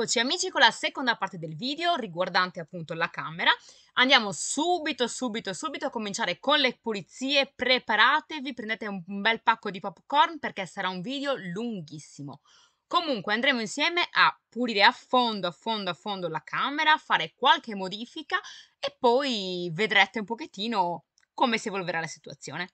Eccoci amici con la seconda parte del video riguardante appunto la camera. Andiamo subito, subito, subito a cominciare con le pulizie. Preparatevi, prendete un, bel pacco di popcorn perché sarà un video lunghissimo. Comunque andremo insieme a pulire a fondo, a fondo, a fondo la camera, fare qualche modifica e poi vedrete un pochettino come si evolverà la situazione.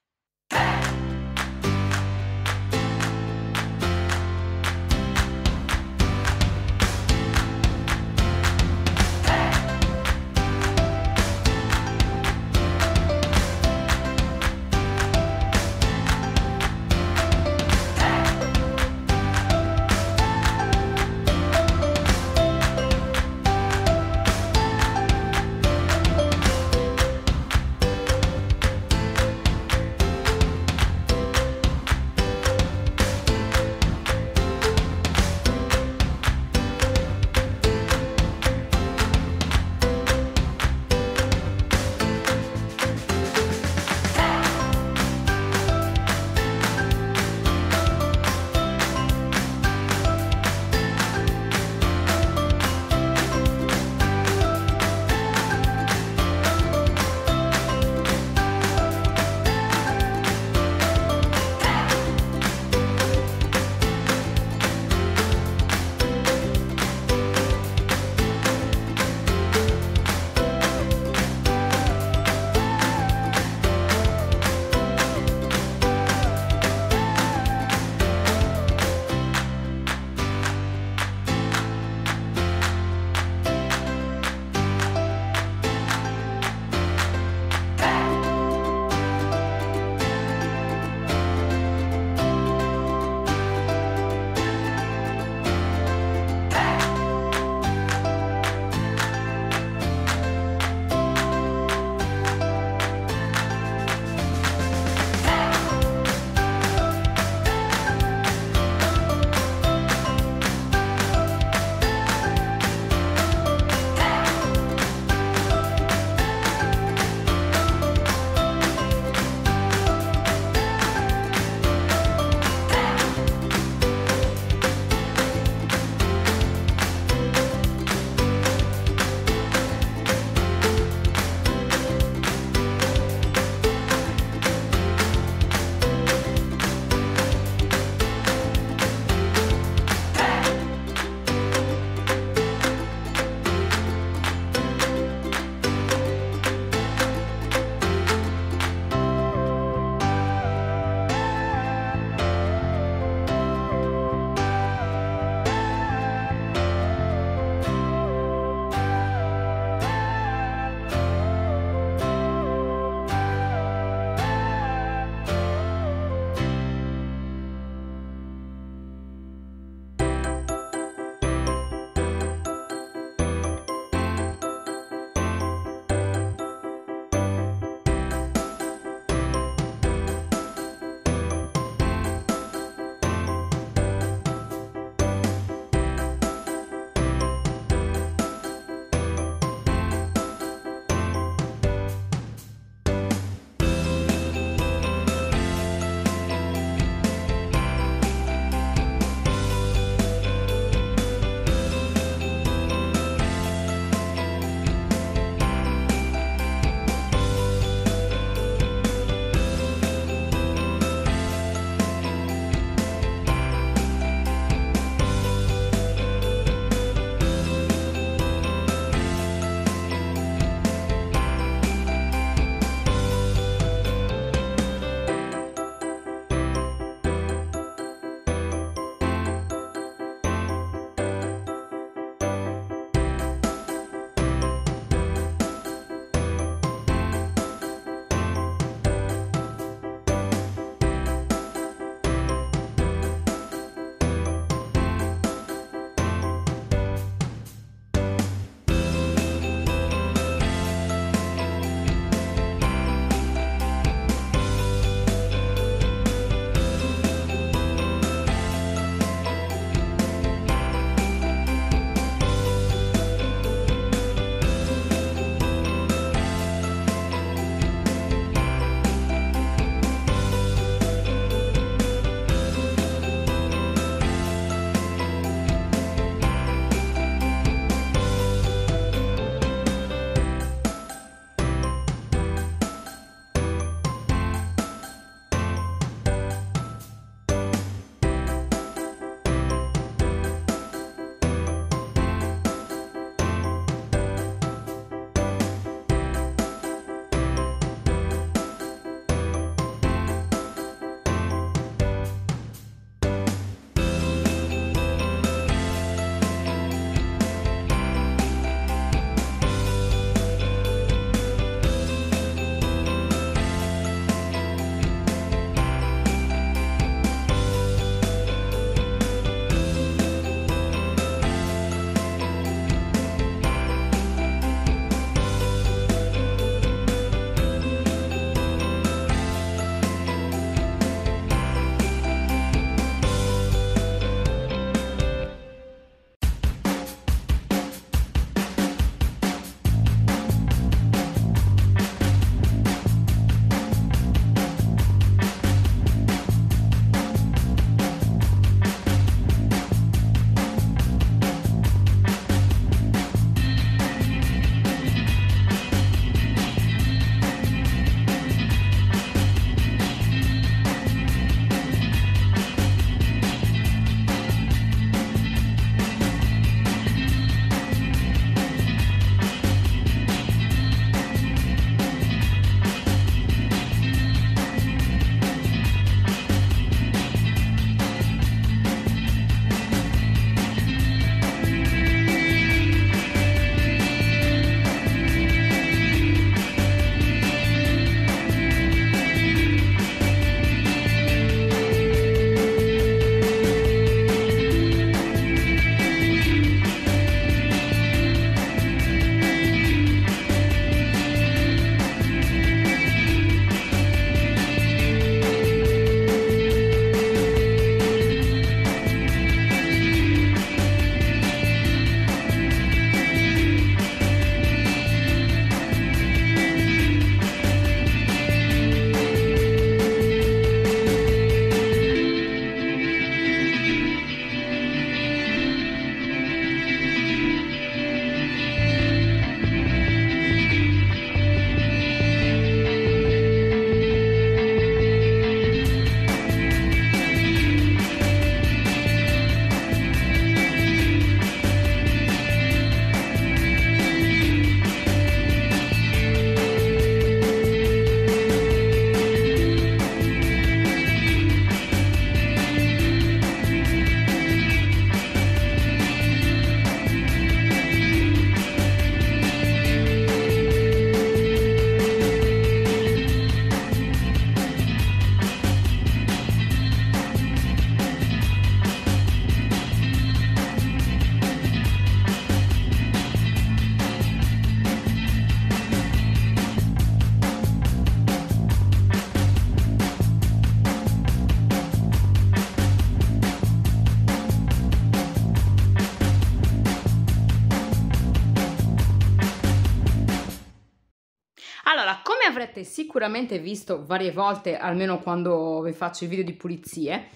Sicuramente visto varie volte, almeno quando vi faccio i video di pulizie,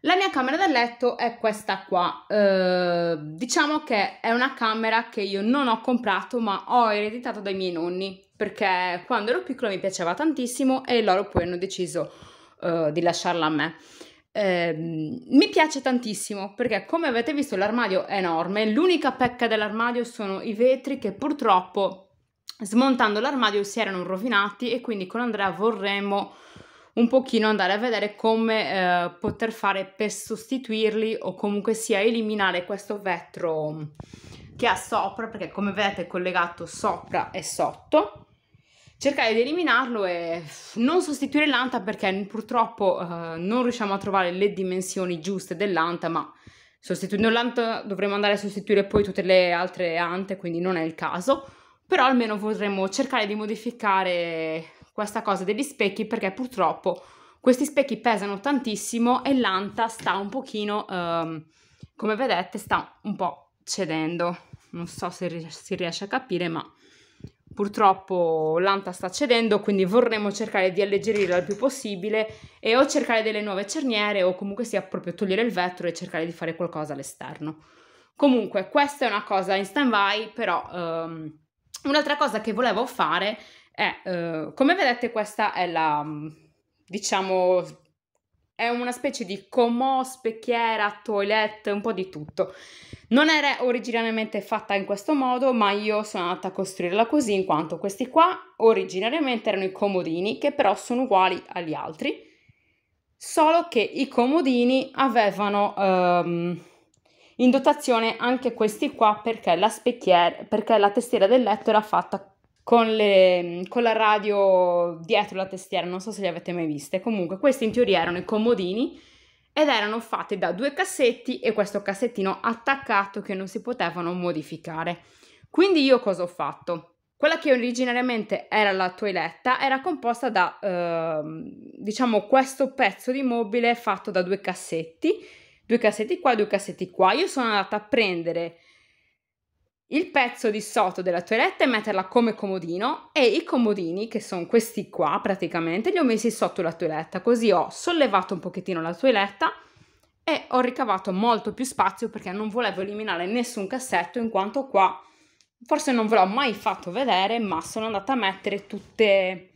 la mia camera da letto è questa qua. Eh, diciamo che è una camera che io non ho comprato, ma ho ereditato dai miei nonni, perché quando ero piccola mi piaceva tantissimo e loro poi hanno deciso uh, di lasciarla a me. Eh, mi piace tantissimo perché come avete visto l'armadio è enorme, l'unica pecca dell'armadio sono i vetri che purtroppo smontando l'armadio si erano rovinati e quindi con Andrea vorremmo un pochino andare a vedere come eh, poter fare per sostituirli o comunque sia eliminare questo vetro che ha sopra perché come vedete è collegato sopra e sotto. Cercare di eliminarlo e non sostituire l'anta perché purtroppo eh, non riusciamo a trovare le dimensioni giuste dell'anta ma sostituendo l'anta dovremo andare a sostituire poi tutte le altre ante quindi non è il caso però almeno vorremmo cercare di modificare questa cosa degli specchi perché purtroppo questi specchi pesano tantissimo e l'anta sta un pochino, um, come vedete, sta un po' cedendo. Non so se si riesce a capire, ma purtroppo l'anta sta cedendo, quindi vorremmo cercare di alleggerirla il più possibile e o cercare delle nuove cerniere o comunque sia proprio togliere il vetro e cercare di fare qualcosa all'esterno. Comunque, questa è una cosa in stand-by, però... Um, Un'altra cosa che volevo fare è, eh, come vedete, questa è la, diciamo, è una specie di comò, specchiera, toilet, un po' di tutto. Non era originariamente fatta in questo modo, ma io sono andata a costruirla così, in quanto questi qua originariamente erano i comodini, che però sono uguali agli altri, solo che i comodini avevano... Um, in dotazione anche questi qua perché la specchiera, perché la testiera del letto era fatta con, le, con la radio dietro la testiera, non so se li avete mai viste. Comunque, questi in teoria erano i comodini ed erano fatti da due cassetti e questo cassettino attaccato che non si potevano modificare. Quindi io cosa ho fatto? Quella che originariamente era la toiletta era composta da, eh, diciamo, questo pezzo di mobile fatto da due cassetti due cassetti qua, due cassetti qua. Io sono andata a prendere il pezzo di sotto della toiletta e metterla come comodino e i comodini, che sono questi qua praticamente, li ho messi sotto la toiletta, così ho sollevato un pochettino la toiletta e ho ricavato molto più spazio perché non volevo eliminare nessun cassetto in quanto qua forse non ve l'ho mai fatto vedere ma sono andata a mettere tutte,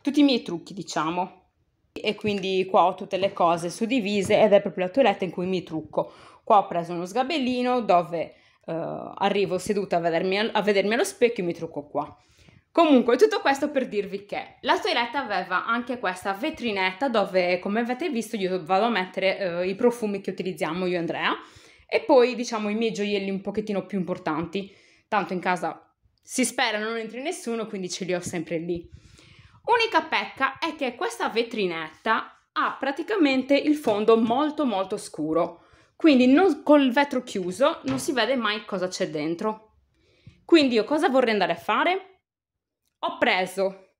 tutti i miei trucchi diciamo e quindi qua ho tutte le cose suddivise ed è proprio la toiletta in cui mi trucco. Qua ho preso uno sgabellino dove uh, arrivo seduta a vedermi, a vedermi allo specchio e mi trucco qua. Comunque, tutto questo per dirvi che la toiletta aveva anche questa vetrinetta dove, come avete visto, io vado a mettere uh, i profumi che utilizziamo io e Andrea e poi, diciamo, i miei gioielli un pochettino più importanti. Tanto in casa si spera non entri nessuno, quindi ce li ho sempre lì. Unica pecca è che questa vetrinetta ha praticamente il fondo molto molto scuro, quindi non, col vetro chiuso non si vede mai cosa c'è dentro. Quindi io cosa vorrei andare a fare? Ho preso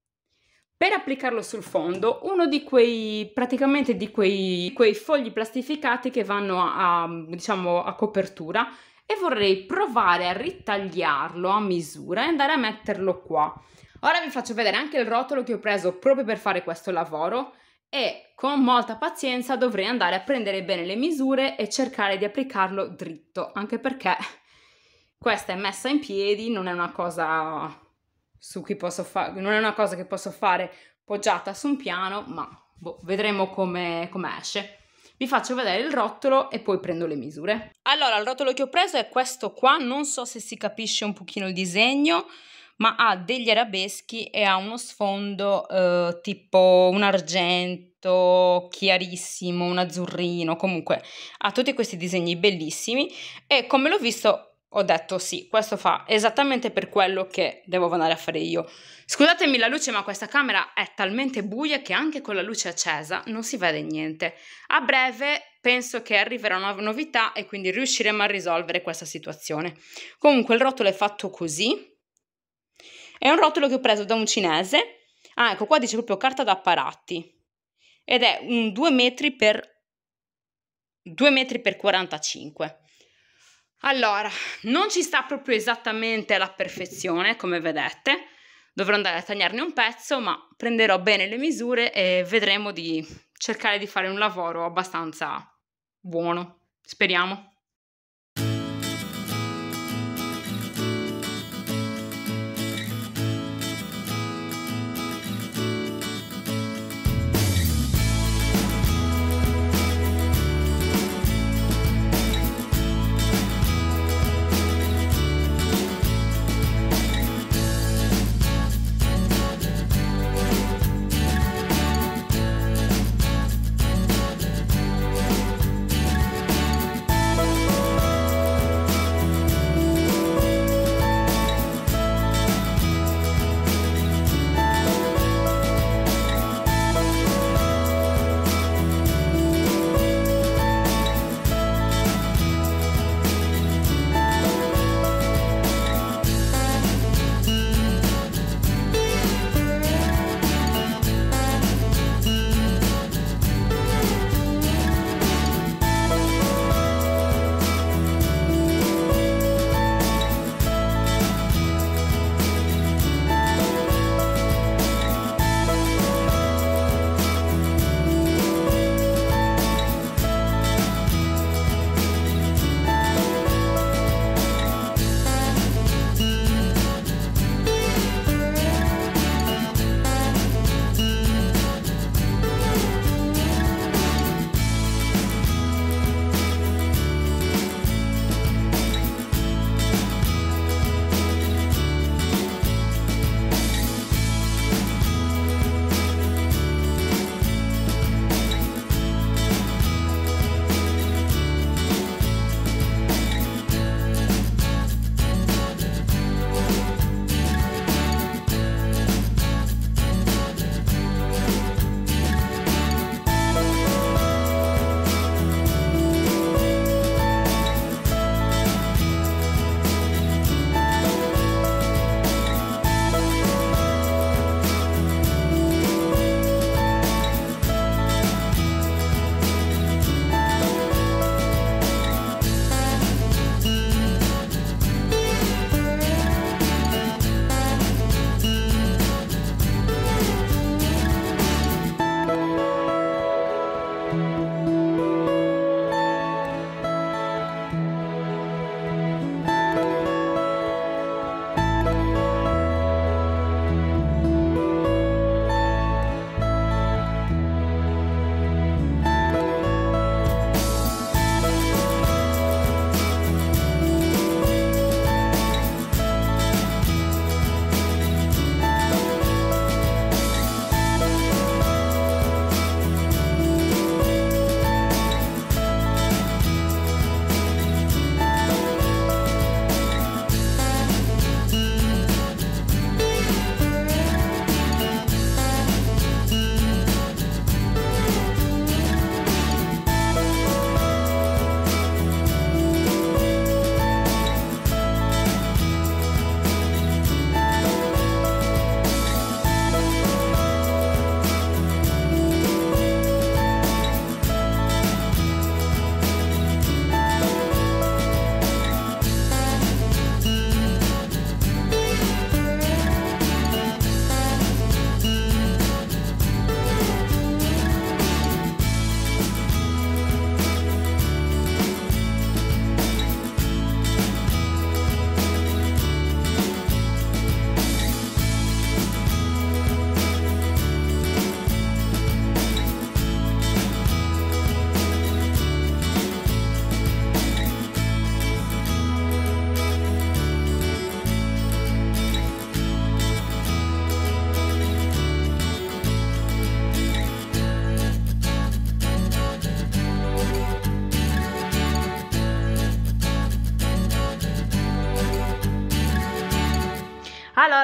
per applicarlo sul fondo uno di quei praticamente di quei, quei fogli plastificati che vanno a, a, diciamo a copertura e vorrei provare a ritagliarlo a misura e andare a metterlo qua Ora vi faccio vedere anche il rotolo che ho preso proprio per fare questo lavoro e con molta pazienza dovrei andare a prendere bene le misure e cercare di applicarlo dritto, anche perché questa è messa in piedi, non è una cosa su cui posso fare, non è una cosa che posso fare poggiata su un piano, ma boh, vedremo come, come esce. Vi faccio vedere il rotolo e poi prendo le misure. Allora, il rotolo che ho preso è questo qua, non so se si capisce un pochino il disegno, ma ha degli arabeschi e ha uno sfondo eh, tipo un argento chiarissimo, un azzurrino, comunque ha tutti questi disegni bellissimi e come l'ho visto ho detto sì, questo fa esattamente per quello che devo andare a fare io. Scusatemi la luce, ma questa camera è talmente buia che anche con la luce accesa non si vede niente. A breve penso che arriverà una novità e quindi riusciremo a risolvere questa situazione. Comunque il rotolo è fatto così, è un rotolo che ho preso da un cinese. Ah, ecco qua dice proprio carta da apparati. Ed è un 2 metri per 2 metri per 45. Allora, non ci sta proprio esattamente alla perfezione, come vedete. dovrò andare a tagliarne un pezzo, ma prenderò bene le misure e vedremo di cercare di fare un lavoro abbastanza buono. Speriamo.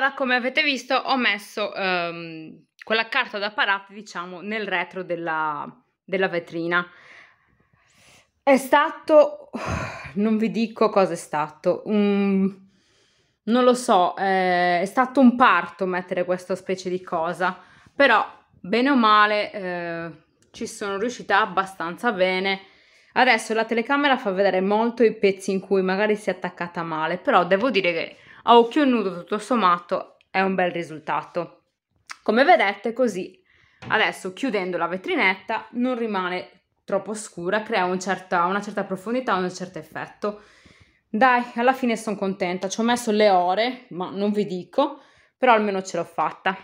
Allora, come avete visto, ho messo ehm, quella carta da parati, diciamo, nel retro della, della vetrina. È stato, non vi dico cosa è stato, un, non lo so, eh, è stato un parto mettere questa specie di cosa, però bene o male eh, ci sono riuscita abbastanza bene. Adesso la telecamera fa vedere molto i pezzi in cui magari si è attaccata male, però devo dire che a occhio nudo tutto sommato è un bel risultato. Come vedete così, adesso chiudendo la vetrinetta non rimane troppo scura, crea un certa, una certa profondità, un certo effetto. Dai, alla fine sono contenta, ci ho messo le ore, ma non vi dico, però almeno ce l'ho fatta.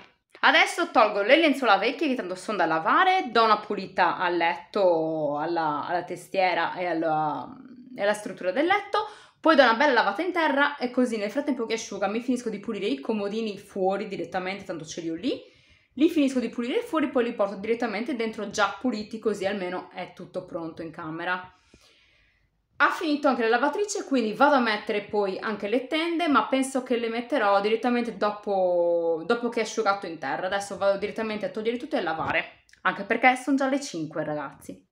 Adesso tolgo le lenzuola vecchie che tanto sono da lavare, do una pulita al letto, alla, alla testiera e alla, e alla struttura del letto, poi do una bella lavata in terra e così nel frattempo che asciuga mi finisco di pulire i comodini fuori direttamente, tanto ce li ho lì. Li finisco di pulire fuori, poi li porto direttamente dentro già puliti, così almeno è tutto pronto in camera. Ha finito anche la lavatrice, quindi vado a mettere poi anche le tende, ma penso che le metterò direttamente dopo, dopo che è asciugato in terra. Adesso vado direttamente a togliere tutto e a lavare, anche perché sono già le 5 ragazzi.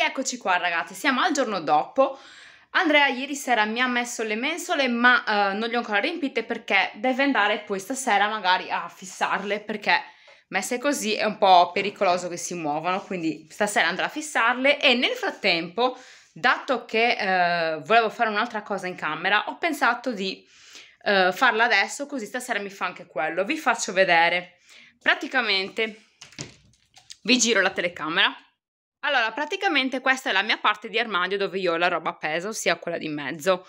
Rieccoci qua ragazzi, siamo al giorno dopo. Andrea ieri sera mi ha messo le mensole ma uh, non le ho ancora riempite perché deve andare poi stasera magari a fissarle perché messe così è un po' pericoloso che si muovano, quindi stasera andrà a fissarle e nel frattempo, dato che uh, volevo fare un'altra cosa in camera, ho pensato di uh, farla adesso così stasera mi fa anche quello. Vi faccio vedere. Praticamente vi giro la telecamera allora, praticamente questa è la mia parte di armadio dove io ho la roba appesa, ossia quella di mezzo.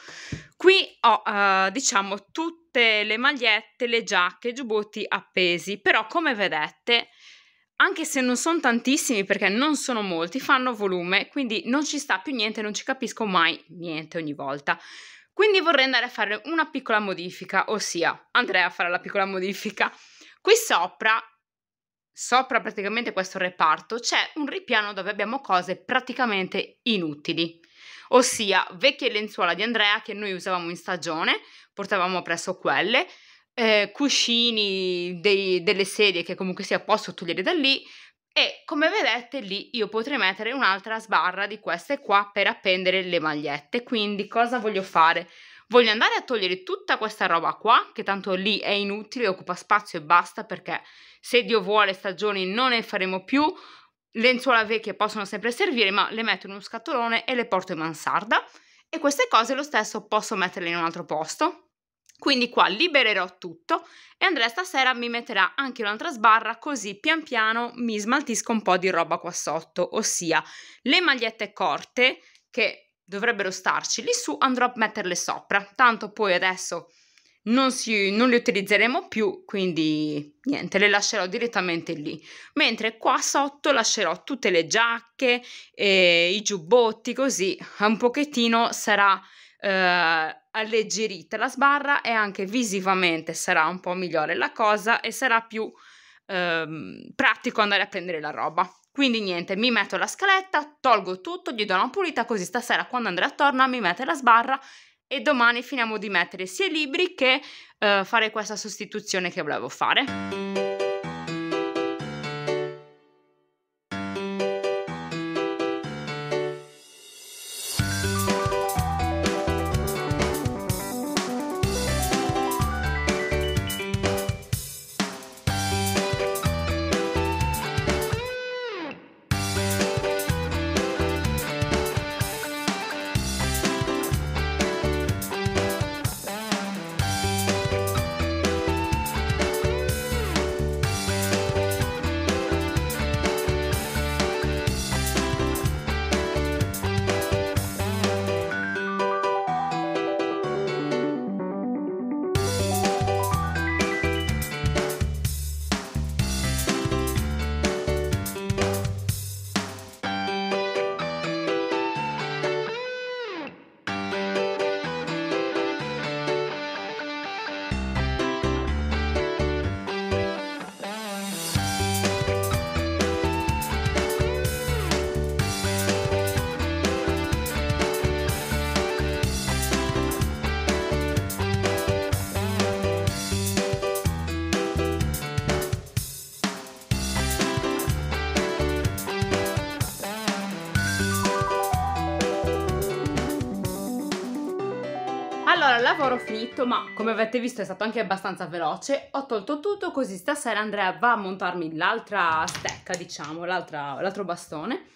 Qui ho, uh, diciamo, tutte le magliette, le giacche, i giubbotti appesi, però come vedete, anche se non sono tantissimi perché non sono molti, fanno volume, quindi non ci sta più niente, non ci capisco mai niente ogni volta. Quindi vorrei andare a fare una piccola modifica, ossia andrei a fare la piccola modifica. Qui sopra sopra praticamente questo reparto c'è un ripiano dove abbiamo cose praticamente inutili, ossia vecchie lenzuola di Andrea che noi usavamo in stagione, portavamo presso quelle, eh, cuscini dei, delle sedie che comunque sia posso togliere da lì e come vedete lì io potrei mettere un'altra sbarra di queste qua per appendere le magliette, quindi cosa voglio fare? Voglio andare a togliere tutta questa roba qua, che tanto lì è inutile, occupa spazio e basta, perché se Dio vuole stagioni non ne faremo più. Lenzuola vecchie possono sempre servire, ma le metto in uno scatolone e le porto in mansarda. E queste cose lo stesso posso metterle in un altro posto. Quindi qua libererò tutto e Andrea stasera mi metterà anche un'altra sbarra così pian piano mi smaltisco un po' di roba qua sotto, ossia le magliette corte che dovrebbero starci lì su, andrò a metterle sopra. Tanto poi adesso non, si, non le utilizzeremo più, quindi niente, le lascerò direttamente lì. Mentre qua sotto lascerò tutte le giacche, e i giubbotti, così un pochettino sarà eh, alleggerita la sbarra e anche visivamente sarà un po' migliore la cosa e sarà più eh, pratico andare a prendere la roba. Quindi niente, mi metto la scaletta, tolgo tutto, gli do una pulita così stasera quando Andrea torna mi mette la sbarra e domani finiamo di mettere sia i libri che uh, fare questa sostituzione che volevo fare. Lavoro finito, ma come avete visto è stato anche abbastanza veloce. Ho tolto tutto, così stasera Andrea va a montarmi l'altra stecca, diciamo, l'altro bastone.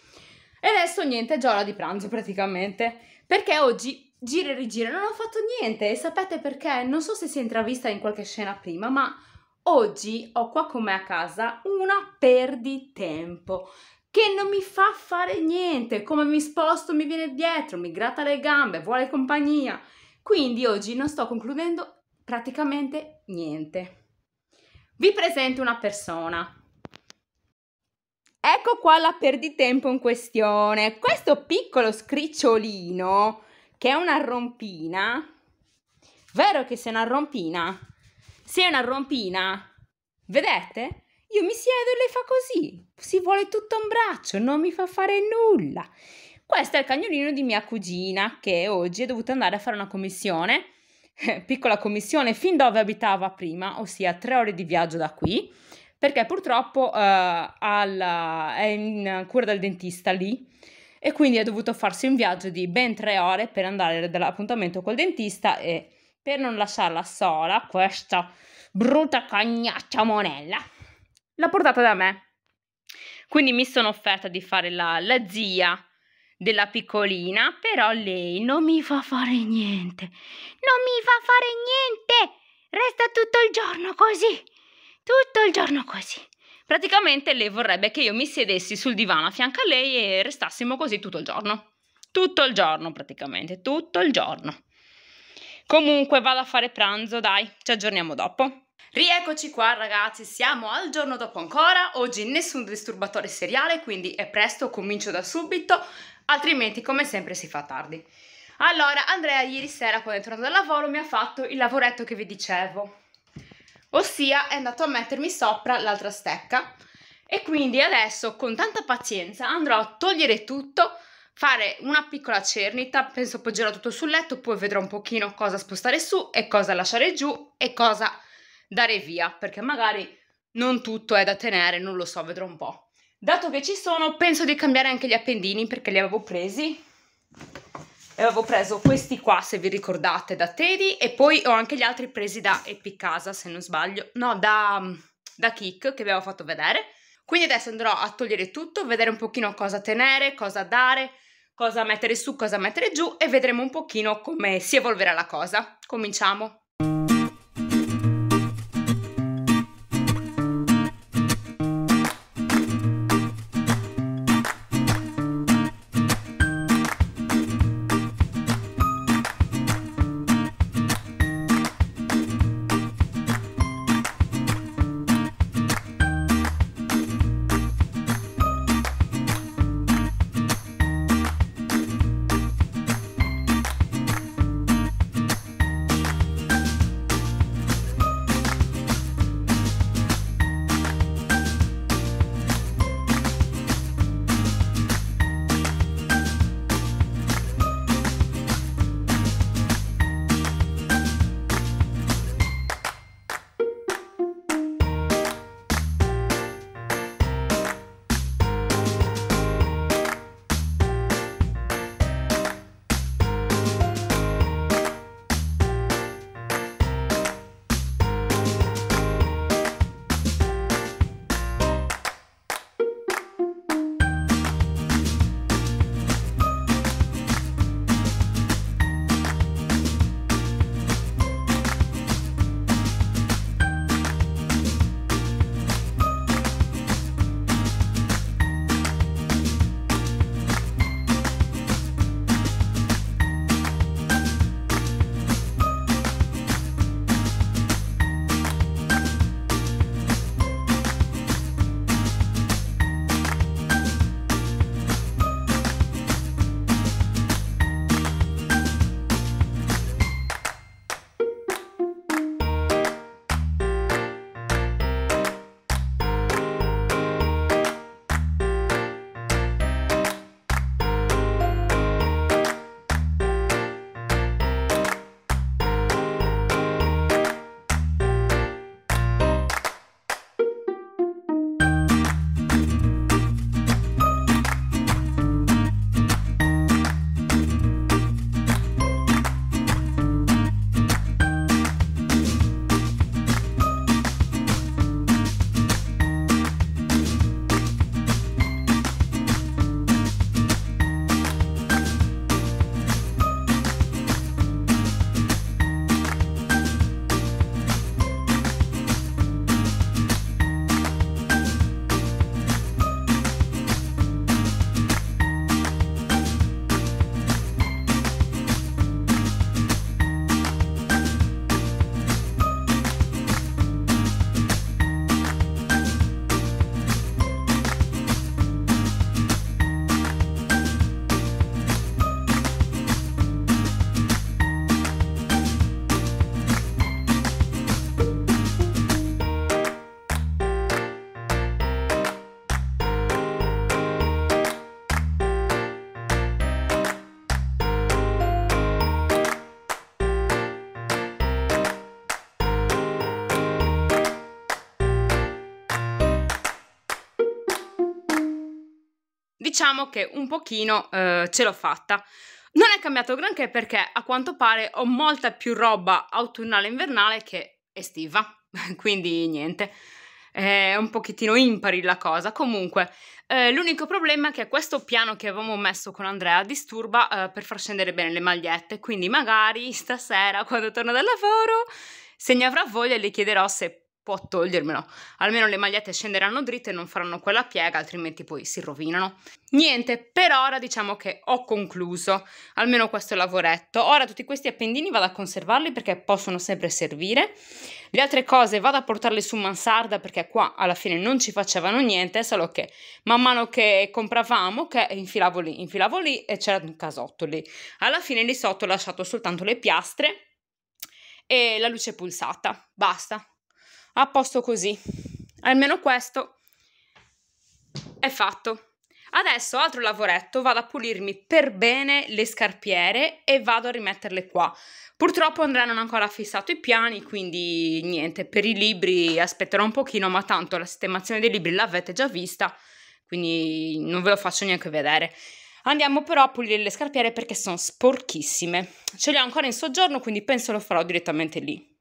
E adesso niente, è già ora di pranzo praticamente, perché oggi gira e rigira, non ho fatto niente. E sapete perché? Non so se si è intravista in qualche scena prima, ma oggi ho qua con me a casa una perditempo che non mi fa fare niente. Come mi sposto mi viene dietro, mi gratta le gambe, vuole compagnia. Quindi oggi non sto concludendo praticamente niente. Vi presento una persona. Ecco qua la perditempo in questione. Questo piccolo scricciolino, che è una rompina, vero che sei una rompina? Sei una rompina? Vedete? Io mi siedo e lei fa così. Si vuole tutto un braccio, non mi fa fare nulla. Questo è il cagnolino di mia cugina che oggi è dovuta andare a fare una commissione, piccola commissione fin dove abitava prima, ossia tre ore di viaggio da qui, perché purtroppo uh, alla, è in cura del dentista lì e quindi ha dovuto farsi un viaggio di ben tre ore per andare dall'appuntamento col dentista e per non lasciarla sola, questa brutta cagnaccia monella, l'ha portata da me. Quindi mi sono offerta di fare la, la zia della piccolina, però lei non mi fa fare niente. Non mi fa fare niente! Resta tutto il giorno così. Tutto il giorno così. Praticamente lei vorrebbe che io mi sedessi sul divano a fianco a lei e restassimo così tutto il giorno. Tutto il giorno praticamente, tutto il giorno. Comunque vado a fare pranzo, dai, ci aggiorniamo dopo. Rieccoci qua ragazzi, siamo al giorno dopo ancora, oggi nessun disturbatore seriale, quindi è presto, comincio da subito, altrimenti come sempre si fa tardi. Allora, Andrea ieri sera quando è tornato dal lavoro mi ha fatto il lavoretto che vi dicevo, ossia è andato a mettermi sopra l'altra stecca e quindi adesso con tanta pazienza andrò a togliere tutto, fare una piccola cernita, penso appoggerò tutto sul letto, poi vedrò un pochino cosa spostare su e cosa lasciare giù e cosa dare via, perché magari non tutto è da tenere, non lo so, vedrò un po'. Dato che ci sono, penso di cambiare anche gli appendini perché li avevo presi. E avevo preso questi qua, se vi ricordate, da Teddy e poi ho anche gli altri presi da Epicasa, se non sbaglio. No, da, da Kik, che vi avevo fatto vedere. Quindi adesso andrò a togliere tutto, vedere un pochino cosa tenere, cosa dare, cosa mettere su, cosa mettere giù e vedremo un pochino come si evolverà la cosa. Cominciamo! Diciamo che un pochino eh, ce l'ho fatta. Non è cambiato granché perché a quanto pare ho molta più roba autunnale e invernale che estiva, quindi niente. È un pochettino impari la cosa. Comunque, eh, l'unico problema è che questo piano che avevamo messo con Andrea disturba eh, per far scendere bene le magliette, quindi magari stasera quando torno dal lavoro, se ne avrà voglia, le chiederò se può togliermelo. Almeno le magliette scenderanno dritte e non faranno quella piega, altrimenti poi si rovinano. Niente, per ora diciamo che ho concluso, almeno questo lavoretto. Ora tutti questi appendini vado a conservarli perché possono sempre servire. Le altre cose vado a portarle su mansarda perché qua alla fine non ci facevano niente, solo che man mano che compravamo, che infilavo lì, infilavo lì e c'era un casotto lì. Alla fine lì sotto ho lasciato soltanto le piastre e la luce pulsata. Basta, a posto così. Almeno questo è fatto. Adesso altro lavoretto, vado a pulirmi per bene le scarpiere e vado a rimetterle qua. Purtroppo Andrea non ha ancora fissato i piani, quindi niente, per i libri aspetterò un pochino, ma tanto la sistemazione dei libri l'avete già vista, quindi non ve lo faccio neanche vedere. Andiamo però a pulire le scarpiere perché sono sporchissime. Ce le ho ancora in soggiorno, quindi penso lo farò direttamente lì.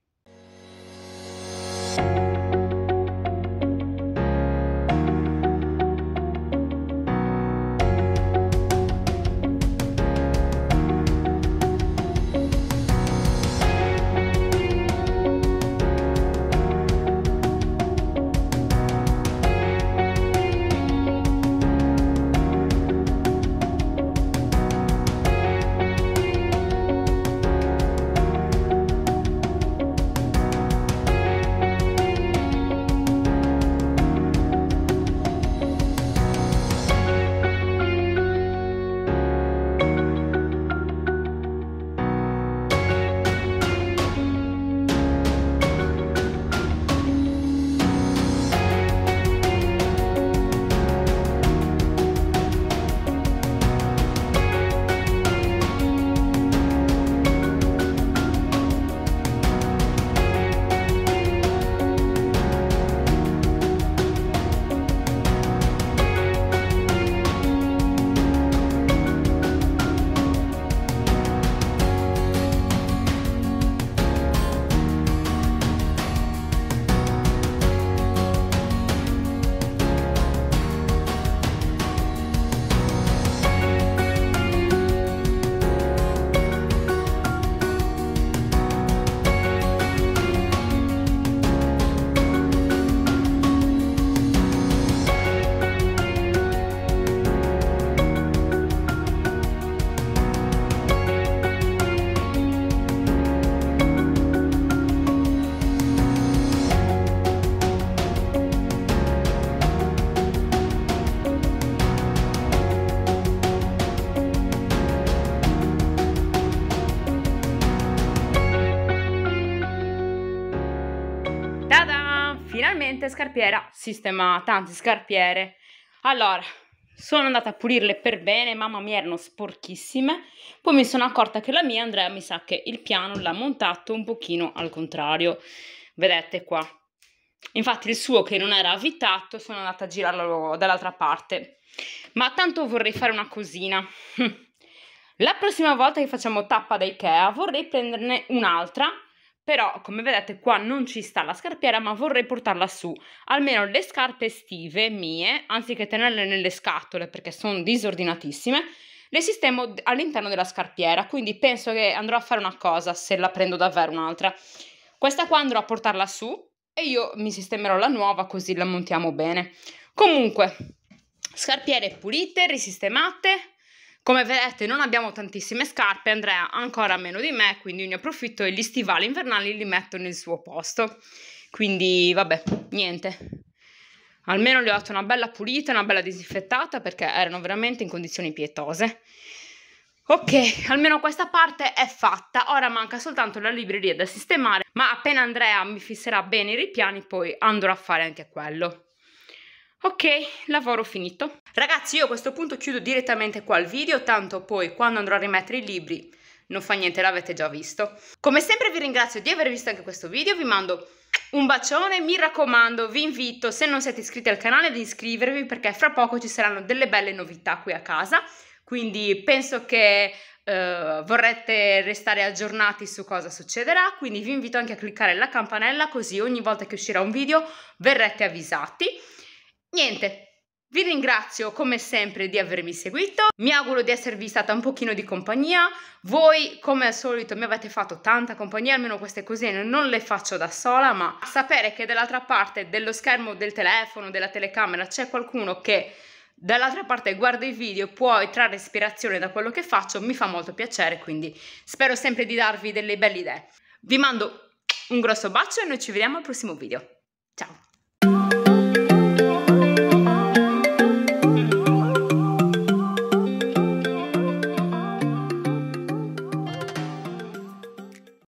Finalmente scarpiera sistemata, anzi scarpiere. Allora, sono andata a pulirle per bene, mamma mia erano sporchissime, poi mi sono accorta che la mia Andrea mi sa che il piano l'ha montato un pochino al contrario, vedete qua. Infatti il suo che non era avvitato sono andata a girarlo dall'altra parte, ma tanto vorrei fare una cosina. La prossima volta che facciamo tappa da Ikea vorrei prenderne un'altra però come vedete qua non ci sta la scarpiera ma vorrei portarla su. Almeno le scarpe estive mie anziché tenerle nelle scatole perché sono disordinatissime le sistemo all'interno della scarpiera. Quindi penso che andrò a fare una cosa se la prendo davvero un'altra. Questa qua andrò a portarla su e io mi sistemerò la nuova così la montiamo bene. Comunque scarpiere pulite risistemate come vedete non abbiamo tantissime scarpe, Andrea ancora meno di me, quindi ne approfitto e gli stivali invernali li metto nel suo posto. Quindi vabbè, niente. Almeno le ho dato una bella pulita, una bella disinfettata perché erano veramente in condizioni pietose. Ok, almeno questa parte è fatta, ora manca soltanto la libreria da sistemare, ma appena Andrea mi fisserà bene i ripiani poi andrò a fare anche quello. Ok, lavoro finito. Ragazzi, io a questo punto chiudo direttamente qua il video, tanto poi quando andrò a rimettere i libri non fa niente, l'avete già visto. Come sempre vi ringrazio di aver visto anche questo video, vi mando Un bacione, mi raccomando, vi invito, se non siete iscritti al canale, ad iscrivervi perché fra poco ci saranno delle belle novità qui a casa. Quindi penso che eh, vorrete restare aggiornati su cosa succederà, quindi vi invito anche a cliccare la campanella così ogni volta che uscirà un video verrete avvisati. Niente, vi ringrazio come sempre di avermi seguito, mi auguro di esservi stata un pochino di compagnia, voi come al solito mi avete fatto tanta compagnia, almeno queste cosine non le faccio da sola, ma sapere che dall'altra parte dello schermo del telefono, della telecamera c'è qualcuno che dall'altra parte guarda i video, può trarre ispirazione da quello che faccio, mi fa molto piacere, quindi spero sempre di darvi delle belle idee. Vi mando un grosso bacio e noi ci vediamo al prossimo video.